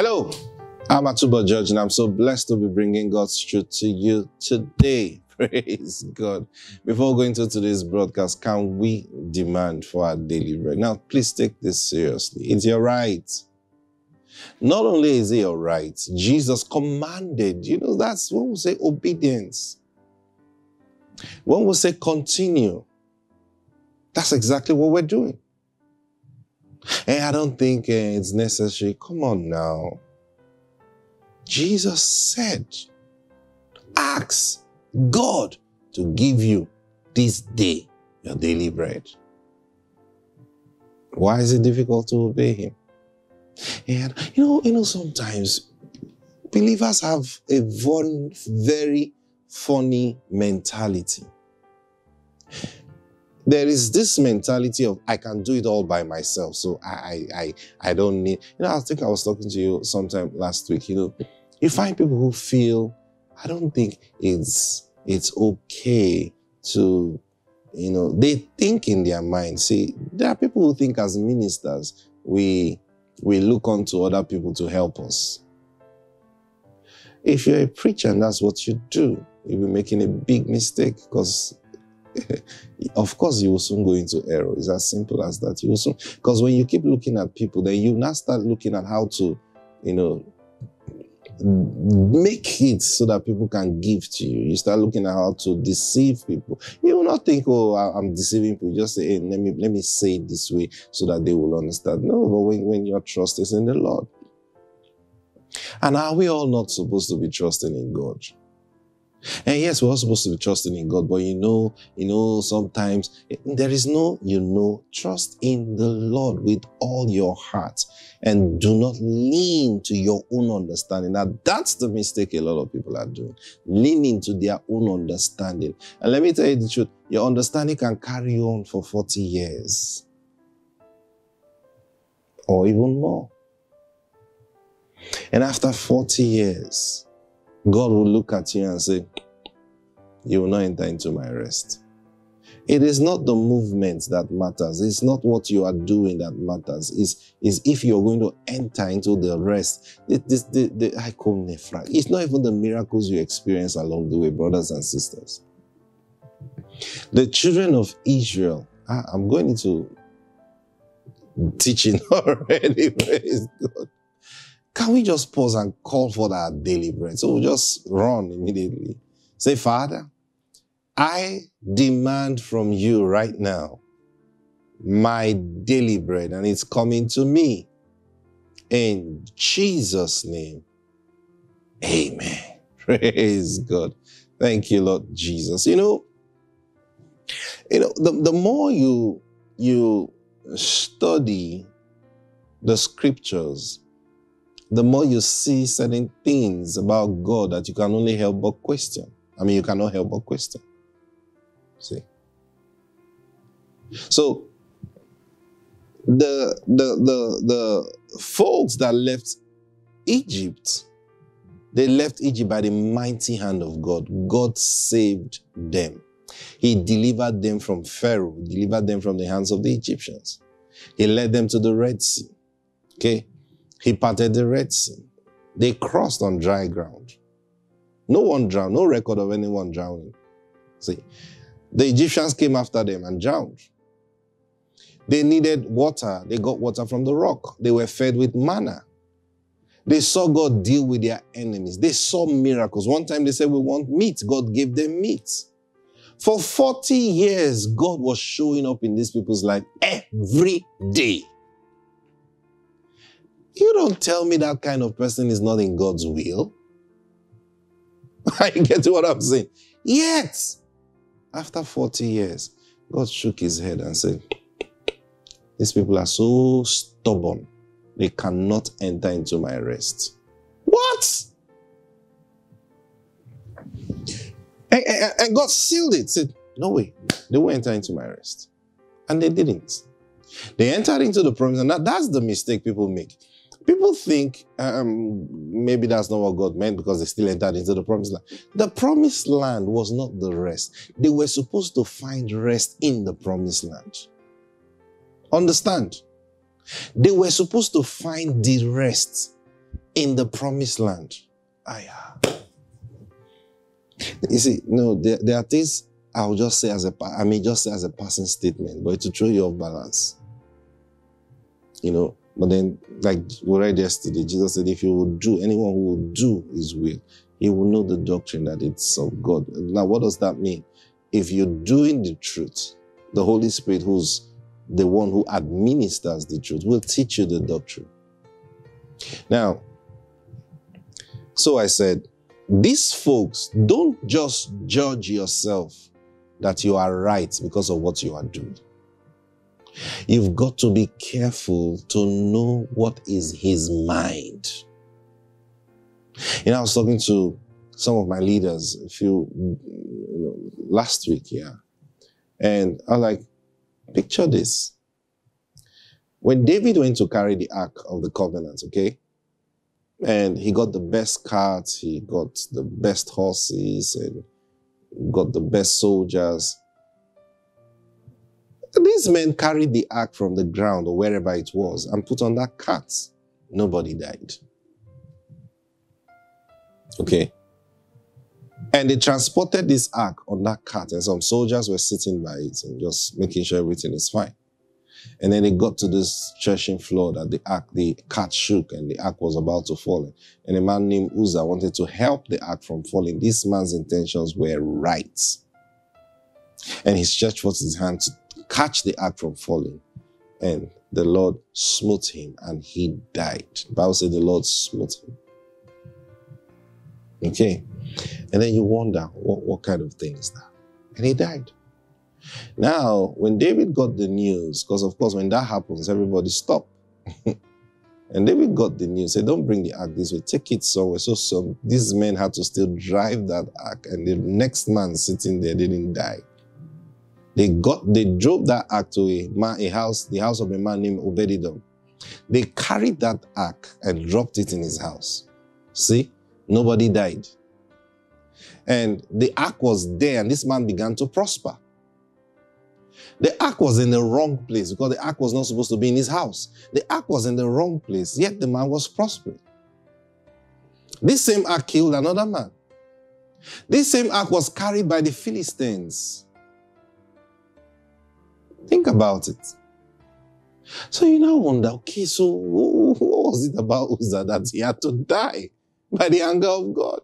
Hello, I'm Atubo George, and I'm so blessed to be bringing God's truth to you today. Praise God. Before going to today's broadcast, can we demand for our daily bread? Now, please take this seriously. It's your right. Not only is it your right, Jesus commanded. You know, that's when we say obedience. When we say continue, that's exactly what we're doing. And I don't think uh, it's necessary. Come on now. Jesus said, ask God to give you this day your daily bread. Why is it difficult to obey him? And you know, you know, sometimes believers have a very funny mentality there is this mentality of I can do it all by myself. So I I I don't need, you know, I think I was talking to you sometime last week, you know, you find people who feel, I don't think it's it's okay to, you know, they think in their mind. See, there are people who think as ministers, we we look on to other people to help us. If you're a preacher and that's what you do, you'll be making a big mistake because of course you will soon go into error. It's as simple as that. You will soon because when you keep looking at people, then you now start looking at how to, you know, make it so that people can give to you. You start looking at how to deceive people. You will not think, oh, I'm deceiving people. Just say, hey, let me let me say it this way so that they will understand. No, but when, when your trust is in the Lord. And are we all not supposed to be trusting in God? And yes, we're all supposed to be trusting in God, but you know, you know, sometimes there is no, you know, trust in the Lord with all your heart and do not lean to your own understanding. Now, that's the mistake a lot of people are doing, leaning to their own understanding. And let me tell you the truth, your understanding can carry on for 40 years or even more. And after 40 years, God will look at you and say, You will not enter into my rest. It is not the movement that matters. It's not what you are doing that matters. It's, it's if you're going to enter into the rest. This, the, the. It's not even the miracles you experience along the way, brothers and sisters. The children of Israel, I, I'm going into teaching already. Praise God. Can we just pause and call for that daily bread? So we'll just run immediately. Say, Father, I demand from you right now my daily bread, and it's coming to me. In Jesus' name, amen. Praise God. Thank you, Lord Jesus. You know, you know, the, the more you you study the scriptures, the more you see certain things about God that you can only help but question. I mean, you cannot help but question. See? So, the, the, the, the folks that left Egypt, they left Egypt by the mighty hand of God. God saved them. He delivered them from Pharaoh, delivered them from the hands of the Egyptians. He led them to the Red Sea. Okay? He parted the Red Sea. They crossed on dry ground. No one drowned, no record of anyone drowning. See, the Egyptians came after them and drowned. They needed water. They got water from the rock. They were fed with manna. They saw God deal with their enemies. They saw miracles. One time they said, We want meat. God gave them meat. For 40 years, God was showing up in these people's life every day. You don't tell me that kind of person is not in God's will. I get what I'm saying. Yet, after 40 years, God shook his head and said, These people are so stubborn, they cannot enter into my rest. What? And, and, and God sealed it, said, No way, they won't enter into my rest. And they didn't. They entered into the promise, and that, that's the mistake people make. People think um, maybe that's not what God meant because they still entered into the promised land. The promised land was not the rest. They were supposed to find rest in the promised land. Understand? They were supposed to find the rest in the promised land. Ah, You see, no, there, there are things I'll just say as a, I mean, just say as a passing statement, but to throw you off balance. You know, but then, like we read yesterday, Jesus said, if you would do, anyone who will do his will, he will know the doctrine that it's of God. Now, what does that mean? If you're doing the truth, the Holy Spirit, who's the one who administers the truth, will teach you the doctrine. Now, so I said, these folks don't just judge yourself that you are right because of what you are doing. You've got to be careful to know what is his mind. You know, I was talking to some of my leaders a few you know, last week, yeah, and I like, picture this. When David went to carry the Ark of the Covenant, okay, and he got the best carts, he got the best horses, and got the best soldiers. These men carried the ark from the ground or wherever it was and put on that cart. Nobody died. Okay. And they transported this ark on that cart, and some soldiers were sitting by it and just making sure everything is fine. And then they got to this threshing floor that the ark, the cart shook and the ark was about to fall. And a man named Uzzah wanted to help the ark from falling. This man's intentions were right. And his stretched was his hand to catch the ark from falling. And the Lord smote him and he died. The Bible said the Lord smote him. Okay. And then you wonder, what, what kind of thing is that? And he died. Now, when David got the news, because of course, when that happens, everybody stop. and David got the news, said, Don't bring the ark this way, take it somewhere. So some these men had to still drive that ark, and the next man sitting there didn't die. They got they drove that ark to a, man, a house, the house of a man named Obededom. They carried that ark and dropped it in his house. See, nobody died. And the ark was there, and this man began to prosper. The ark was in the wrong place because the ark was not supposed to be in his house. The ark was in the wrong place, yet the man was prospering. This same ark killed another man. This same ark was carried by the Philistines. Think about it. So you now wonder, okay, so what was it about Uzzah that he had to die by the anger of God?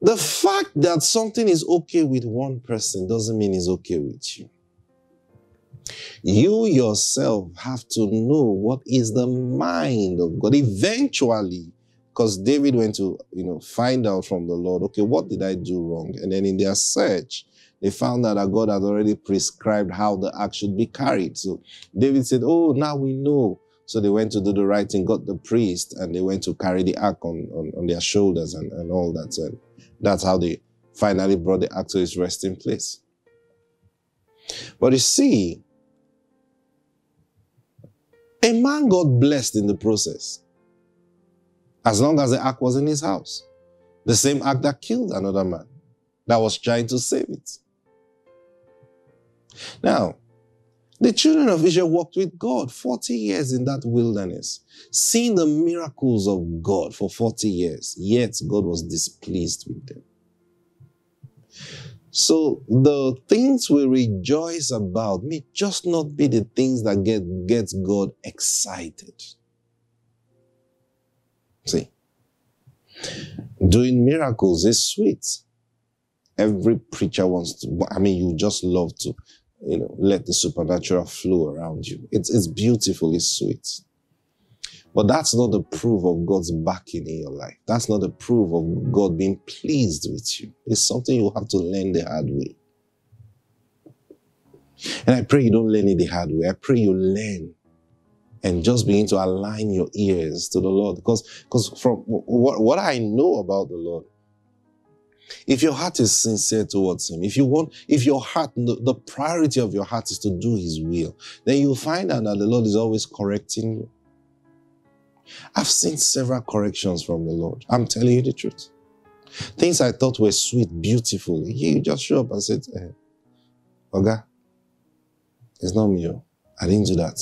The fact that something is okay with one person doesn't mean it's okay with you. You yourself have to know what is the mind of God. Eventually, because David went to, you know, find out from the Lord, okay, what did I do wrong? And then in their search, they found out that God had already prescribed how the ark should be carried. So David said, oh, now we know. So they went to do the right thing, got the priest, and they went to carry the ark on, on, on their shoulders and, and all that. And that's how they finally brought the ark to its resting place. But you see, a man got blessed in the process. As long as the ark was in his house. The same ark that killed another man that was trying to save it. Now, the children of Israel walked with God 40 years in that wilderness, seeing the miracles of God for 40 years, yet God was displeased with them. So the things we rejoice about may just not be the things that get gets God excited. See, doing miracles is sweet. Every preacher wants to, I mean, you just love to you know, let the supernatural flow around you. It's, it's beautiful, it's sweet. But that's not the proof of God's backing in your life. That's not the proof of God being pleased with you. It's something you have to learn the hard way. And I pray you don't learn it the hard way. I pray you learn and just begin to align your ears to the Lord. Because, because from what, what I know about the Lord, if your heart is sincere towards Him, if you want, if your heart, the priority of your heart is to do His will, then you'll find out that the Lord is always correcting you. I've seen several corrections from the Lord. I'm telling you the truth. Things I thought were sweet, beautiful. He just show up and said, eh, Oga, it's not me. Oh. I didn't do that.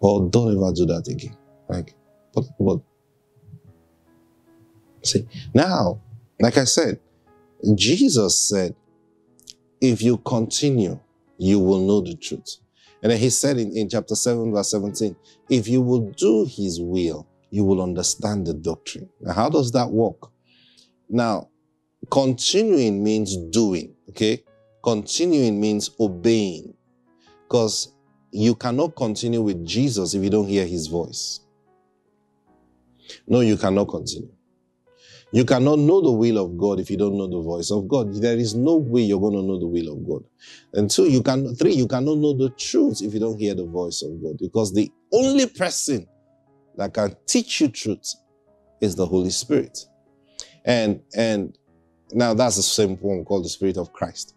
Or don't ever do that again. Like, but, but, see, now, like I said, Jesus said, if you continue, you will know the truth. And then he said in, in chapter 7, verse 17, if you will do his will, you will understand the doctrine. Now, how does that work? Now, continuing means doing, okay? Continuing means obeying. Because you cannot continue with Jesus if you don't hear his voice. No, you cannot continue. You cannot know the will of God if you don't know the voice of God. There is no way you're going to know the will of God. And two, you can three, you cannot know the truth if you don't hear the voice of God. Because the only person that can teach you truth is the Holy Spirit. And and now that's the same one called the Spirit of Christ.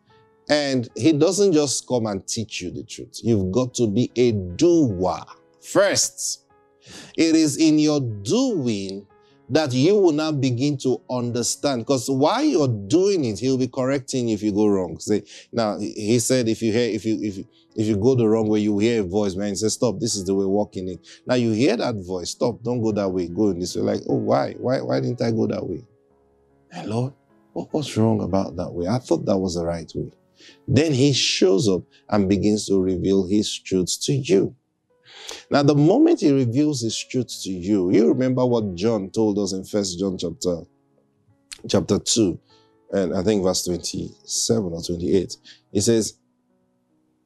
And he doesn't just come and teach you the truth. You've got to be a doer first. It is in your doing that you will now begin to understand. Because while you're doing it, he'll be correcting if you go wrong. Say now, he said if you hear if you if you, if you go the wrong way, you hear a voice, man. He says, Stop, this is the way walking it. Now you hear that voice, stop, don't go that way, go in this way. Like, oh, why? Why why didn't I go that way? And Lord, what, was wrong about that way? I thought that was the right way. Then he shows up and begins to reveal his truths to you. Now, the moment he reveals his truth to you, you remember what John told us in First John chapter, chapter 2, and I think verse 27 or 28. He says,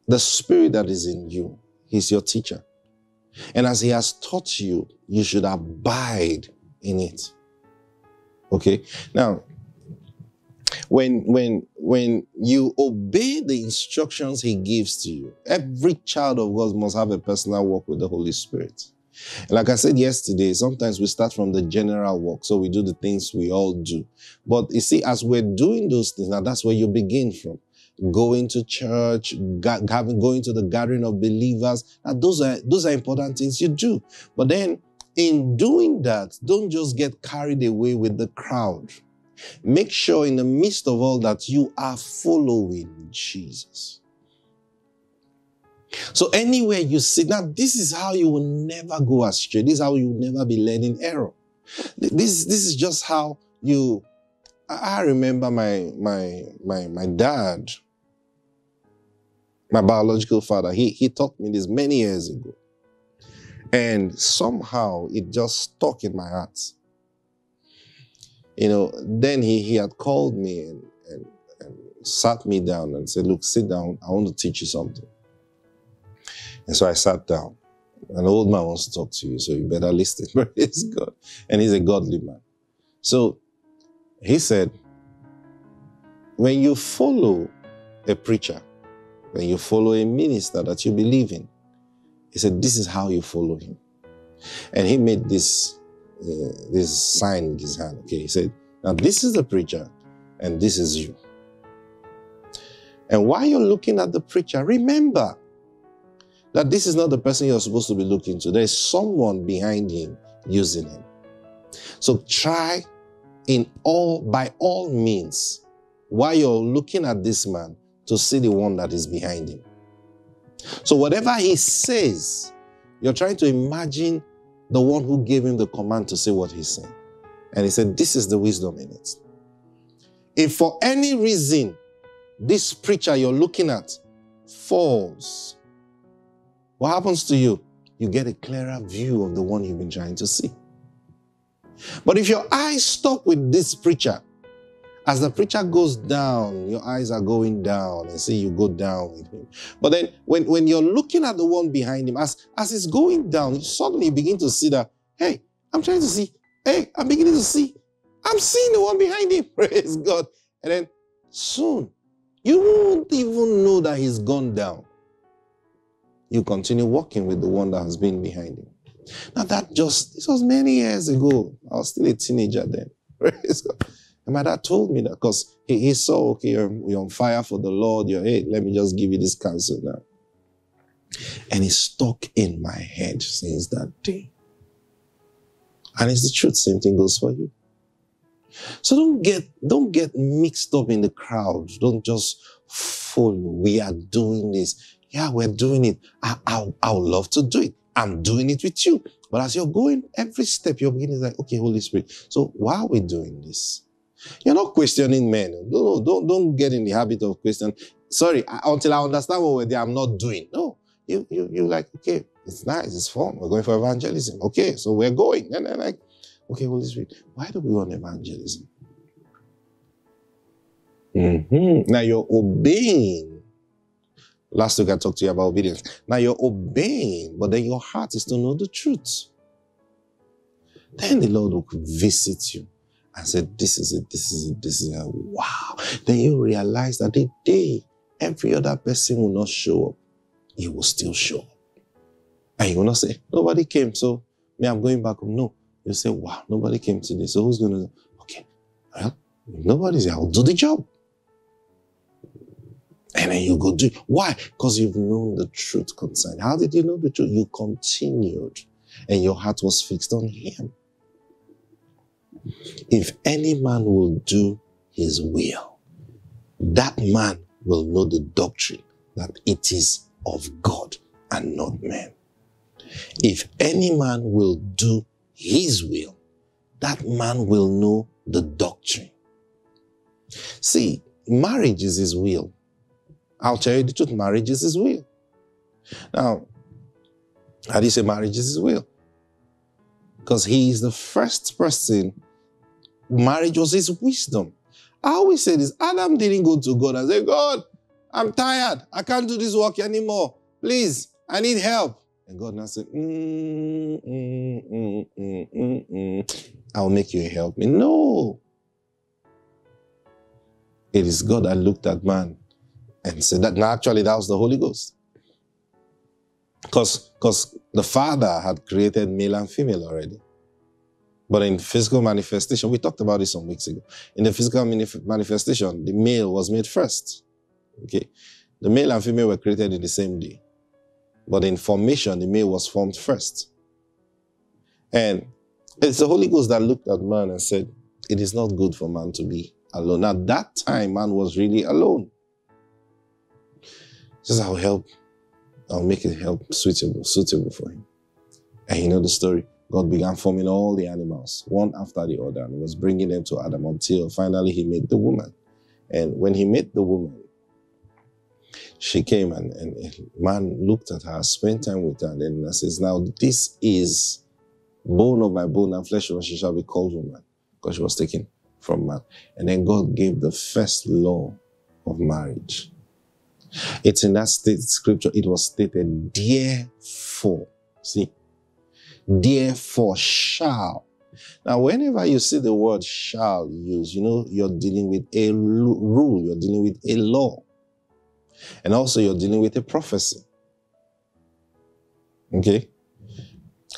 The spirit that is in you, he's your teacher. And as he has taught you, you should abide in it. Okay? Now, when when when you obey the instructions he gives to you every child of god must have a personal walk with the holy spirit. Like i said yesterday sometimes we start from the general walk so we do the things we all do. But you see as we're doing those things now that's where you begin from. Going to church going to the gathering of believers. Now those are those are important things you do. But then in doing that don't just get carried away with the crowd Make sure in the midst of all that you are following Jesus. So anywhere you sit, now this is how you will never go astray. This is how you will never be led in error. This, this is just how you. I remember my my my my dad, my biological father. He he taught me this many years ago, and somehow it just stuck in my heart you know, then he, he had called me and, and, and sat me down and said, Look, sit down. I want to teach you something. And so I sat down. An old man wants to talk to you, so you better listen. Praise God. And he's a godly man. So he said, when you follow a preacher, when you follow a minister that you believe in, he said, this is how you follow him. And he made this uh, this sign in his hand. Okay, he said, Now this is the preacher, and this is you. And while you're looking at the preacher, remember that this is not the person you're supposed to be looking to. There's someone behind him using him. So try in all, by all means, while you're looking at this man, to see the one that is behind him. So whatever he says, you're trying to imagine the one who gave him the command to say what he's saying. And he said, This is the wisdom in it. If for any reason this preacher you're looking at falls, what happens to you? You get a clearer view of the one you've been trying to see. But if your eyes stop with this preacher, as the preacher goes down, your eyes are going down and see you go down with him. But then when, when you're looking at the one behind him, as, as he's going down, suddenly you begin to see that, hey, I'm trying to see. Hey, I'm beginning to see. I'm seeing the one behind him. Praise God. And then soon, you won't even know that he's gone down. You continue walking with the one that has been behind him. Now that just, this was many years ago. I was still a teenager then. Praise God. And my dad told me that because he, he saw, okay, you're, you're on fire for the Lord. You're, hey, let me just give you this counsel now. And it stuck in my head since that day. And it's the truth. Same thing goes for you. So don't get, don't get mixed up in the crowd. Don't just follow. We are doing this. Yeah, we're doing it. I, I, I would love to do it. I'm doing it with you. But as you're going, every step you're beginning like, okay, Holy Spirit. So why are we doing this? You're not questioning men. No, no, don't, don't get in the habit of questioning. Sorry, until I understand what we're I'm not doing. No, you, you, you like, okay, it's nice, it's fun. We're going for evangelism. Okay, so we're going. And then like, okay, Holy Spirit, why do we want evangelism? Mm-hmm. Now you're obeying. Last week I talked to you about obedience. Now you're obeying, but then your heart is to know the truth. Then the Lord will visit you and said, This is it, this is it, this is it. Wow. Then you realize that the day every other person will not show up, you will still show up. And you will not say, Nobody came, so me, I'm going back home. No. You say, Wow, nobody came today. So who's going to, okay, well, nobody's here. I'll do the job. And then you go do it. Why? Because you've known the truth concerning. How did you know the truth? You continued and your heart was fixed on him. If any man will do his will, that man will know the doctrine that it is of God and not man. If any man will do his will, that man will know the doctrine. See, marriage is his will. I'll tell you the truth, marriage is his will. Now, how do you say marriage is his will? Because he is the first person, marriage was his wisdom. I always say this Adam didn't go to God and say, God, I'm tired. I can't do this work anymore. Please, I need help. And God now said, mm, mm, mm, I'll make you help me. No. It is God that looked at man and said that now actually that was the Holy Ghost. Because because the Father had created male and female already. But in physical manifestation, we talked about this some weeks ago. In the physical manifestation, the male was made first. Okay. The male and female were created in the same day. But in formation, the male was formed first. And it's the Holy Ghost that looked at man and said, It is not good for man to be alone. Now, that time, man was really alone. Just I'll help. I'll make it help suitable, suitable for him. And you know the story. God began forming all the animals, one after the other, and was bringing them to Adam until finally he made the woman. And when he made the woman, she came and, and man looked at her, spent time with her, and then says, Now this is bone of my bone and flesh of she shall be called woman, because she was taken from man. And then God gave the first law of marriage. It's in that state scripture, it was stated, therefore, see, therefore shall. Now, whenever you see the word shall used, you know, you're dealing with a rule, you're dealing with a law. And also, you're dealing with a prophecy. Okay?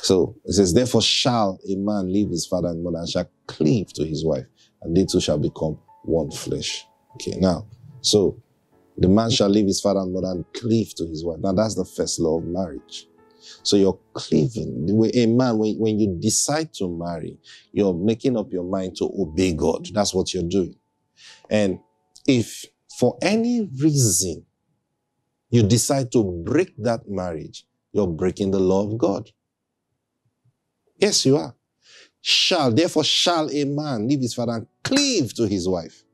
So it says, Therefore shall a man leave his father and mother and shall cleave to his wife, and they two shall become one flesh. Okay, now, so the man shall leave his father and mother and cleave to his wife. Now that's the first law of marriage. So you're cleaving. A man, when, when you decide to marry, you're making up your mind to obey God. That's what you're doing. And if for any reason you decide to break that marriage, you're breaking the law of God. Yes, you are. Shall, therefore, shall a man leave his father and cleave to his wife.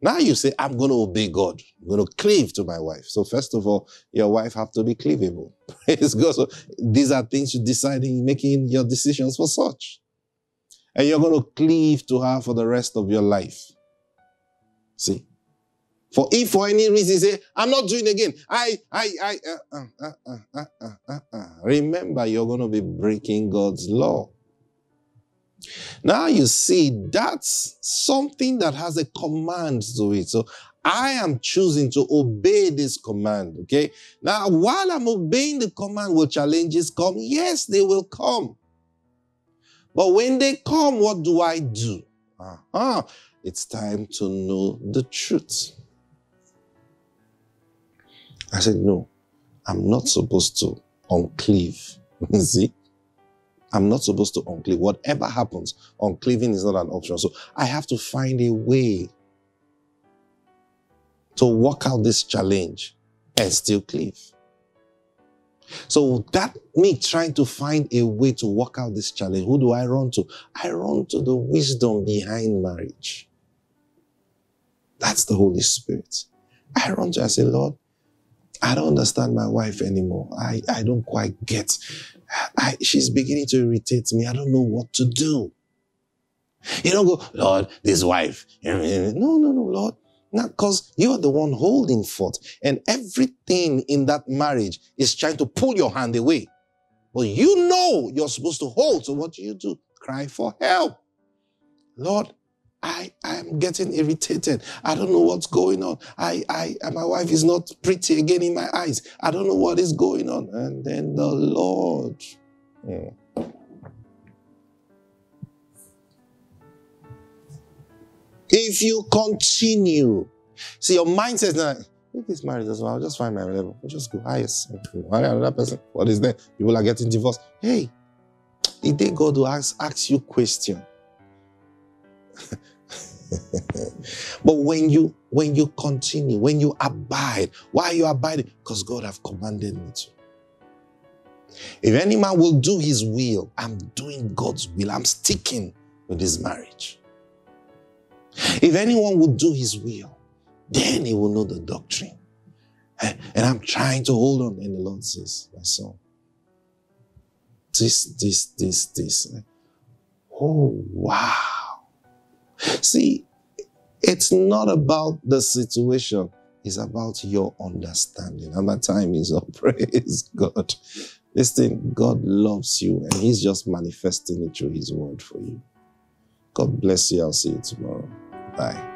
Now you say, I'm going to obey God. I'm going to cleave to my wife. So first of all, your wife have to be cleavable. Praise God. So these are things you decide in making your decisions for such. And you're going to cleave to her for the rest of your life. See? For if for any reason say, I'm not doing again, I, I, I, uh, uh, uh, uh, uh, uh, uh. remember you're going to be breaking God's law. Now you see, that's something that has a command to it. So I am choosing to obey this command. Okay. Now, while I'm obeying the command, will challenges come? Yes, they will come. But when they come, what do I do? Uh-huh. It's time to know the truth. I said, No, I'm not supposed to uncleave. See? I'm not supposed to uncleave. Whatever happens, uncleaving is not an option. So I have to find a way to work out this challenge and still cleave. So that me trying to find a way to work out this challenge, who do I run to? I run to the wisdom behind marriage. That's the Holy Spirit. I run to, I say, Lord, I don't understand my wife anymore. I, I don't quite get. I, she's beginning to irritate me. I don't know what to do. You don't go, Lord, this wife. No, no, no, Lord. Not because you're the one holding forth. And everything in that marriage is trying to pull your hand away. But you know you're supposed to hold. So what do you do? Cry for help. Lord, I am getting irritated. I don't know what's going on. I, I, my wife is not pretty again in my eyes. I don't know what is going on. And then the Lord. If you continue, see your mind says, "No, if this marriage as well, I'll just find my level. I'll just go highest. Marry another person. What is there? People are getting divorced. Hey, the day God to ask, ask you question. but when you when you continue, when you abide, why are you abiding? Because God have commanded me to. If any man will do his will, I'm doing God's will. I'm sticking with this marriage. If anyone will do his will, then he will know the doctrine. Eh, and I'm trying to hold on. And the Lord says, my son, this, this, this, this. Oh, wow. See, it's not about the situation. It's about your understanding. And my time is up. Praise God. Listen, God loves you and He's just manifesting it through His word for you. God bless you. I'll see you tomorrow. Bye.